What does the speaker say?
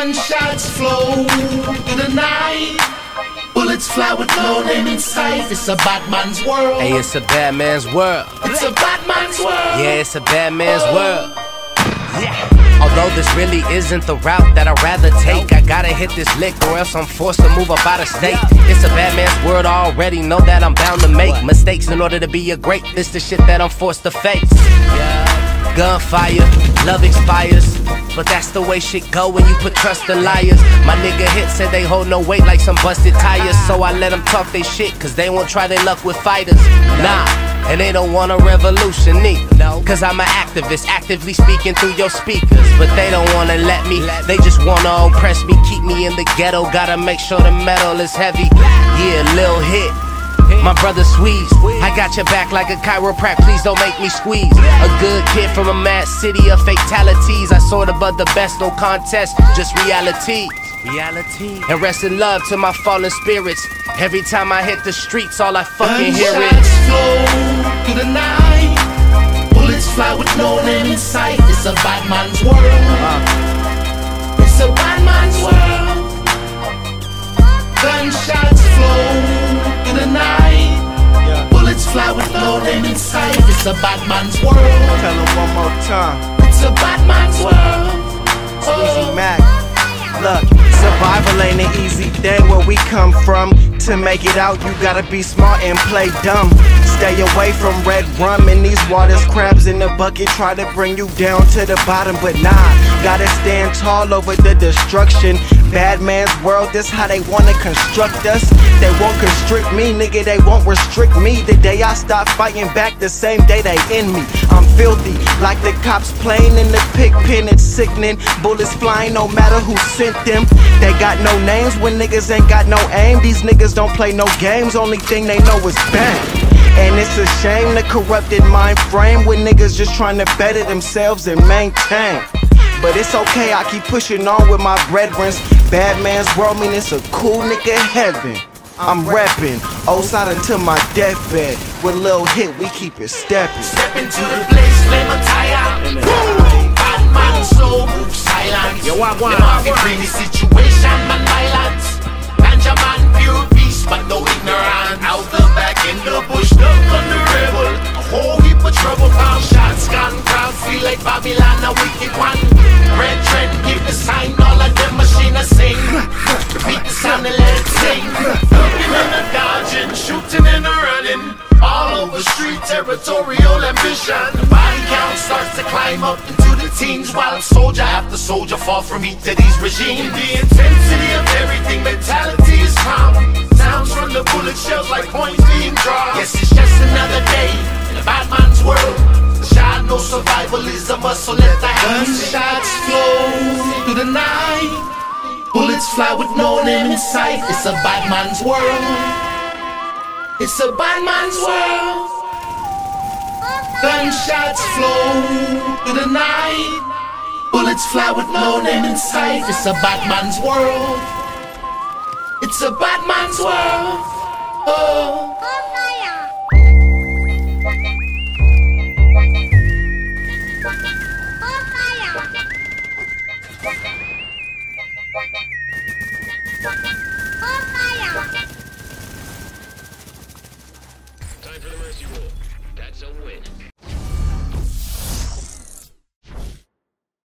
Gunshots flow through the night. Bullets fly with no name in sight. It's a bad man's world. Hey, it's a bad man's world. It's a bad man's world. Yeah, it's a bad man's oh. world. Yeah. Although this really isn't the route that I'd rather take, I gotta hit this lick or else I'm forced to move up out of state. It's a bad man's world already, know that I'm bound to make mistakes in order to be a great. This the shit that I'm forced to face. Gunfire, love expires. But that's the way shit go when you put trust in liars. My nigga hit said they hold no weight like some busted tires. So I let them talk they shit, cause they won't try their luck with fighters. Nah, and they don't want a revolution either. Cause I'm an activist, actively speaking through your speakers. But they don't wanna let me, they just wanna oppress me, keep me in the ghetto. Gotta make sure the metal is heavy. Yeah, lil hit. My brother Squeeze, I got your back like a chiropract, please don't make me squeeze. A good kid from a mad city of fatalities. I sort of but the best, no contest, just reality. Reality. And rest in love to my fallen spirits. Every time I hit the streets, all I fucking hear is. flow through the night. Bullets fly with no name in sight. It's a bad man's world. It's It's a bad man's world. Tell him one more time. It's a bad man's world. Easy oh. Mac. Look, survival ain't an easy thing where we come from. To make it out, you gotta be smart and play dumb. Stay away from red rum and these waters. Crabs in the bucket try to bring you down to the bottom, but nah, gotta stand tall over the destruction. Bad man's world, this how they wanna construct us. They won't constrict me, nigga, they won't restrict me. The day I stop fighting back, the same day they end me. I'm filthy, like the cops playing in the pig pen, it's sickening. Bullets flying, no matter who sent them. They got no names when niggas ain't got no aim. These niggas don't play no games, only thing they know is bang. And it's a shame the corrupted mind frame with niggas just trying to better themselves and maintain. But it's okay, I keep pushing on with my brethrens. Bad man's world mean it's a cool nigga heaven. I'm reppin', oh, side until my deathbed. With Lil Hit, we keep it steppin'. Step into the place, flame a tire. Boom! Bad man, slow move, silence. Yo, why, why, The market why? bring the situation, Street, territorial ambition. The body count starts to climb up into the teens while soldier after soldier fall from each of these regimes. The intensity of everything, mentality is calm. Sounds from the bullet shells like points being drawn. Yes, it's just another day in a bad man's world. Shot, no survival is a must, so let the gunshots flow through the night. Bullets fly with no name in sight. It's a bad man's world. It's a bad man's world. Gunshots flow through the night. Bullets fly with no name in sight. It's a bad man's world. It's a bad man's world. Oh. oh. oh, oh Time for the mercy rule. That's a win.